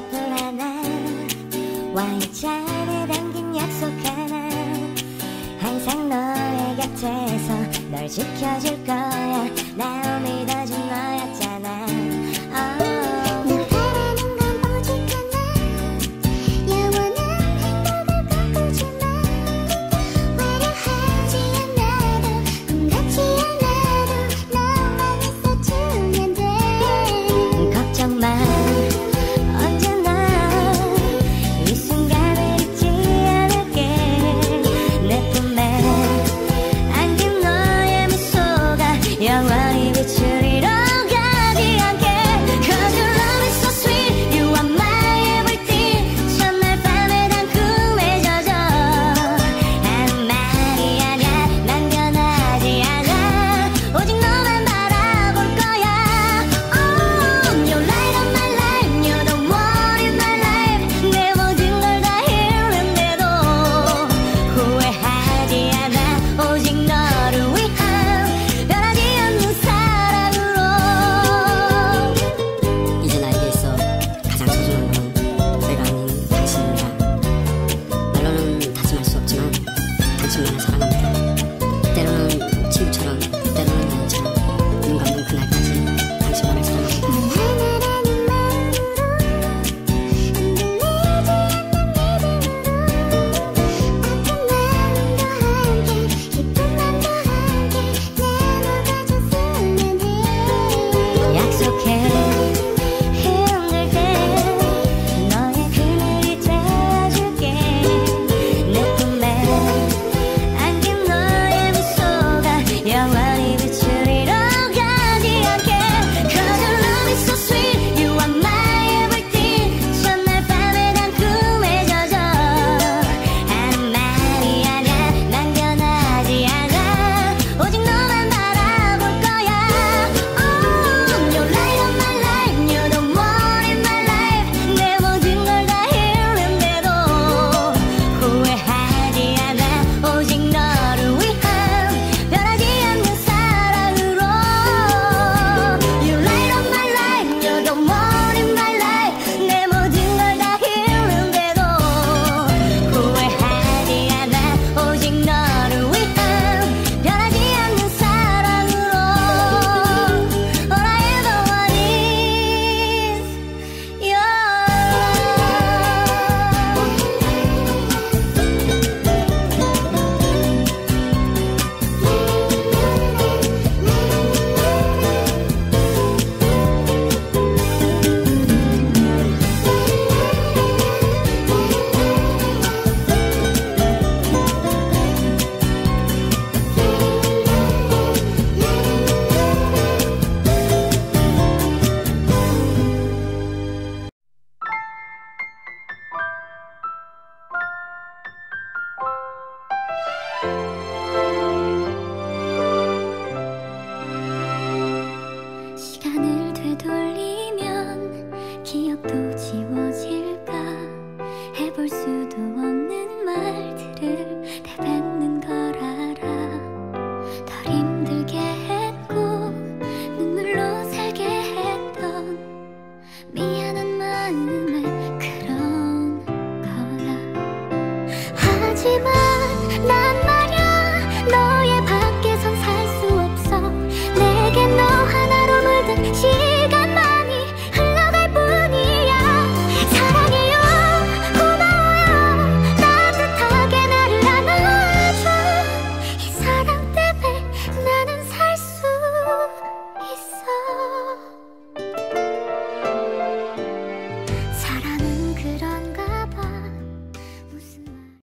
커플 하나 와인잔에 담긴 약속 하나. 항상 너의 곁에서 널 지켜줄 거야. 나 오늘 time